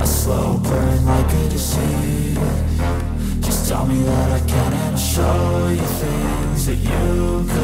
A slow burn like a disease. Just tell me that I can and I'll show you things that you couldn't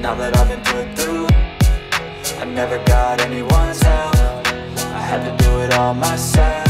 Now that I've been put through I never got anyone's help. I had to do it all myself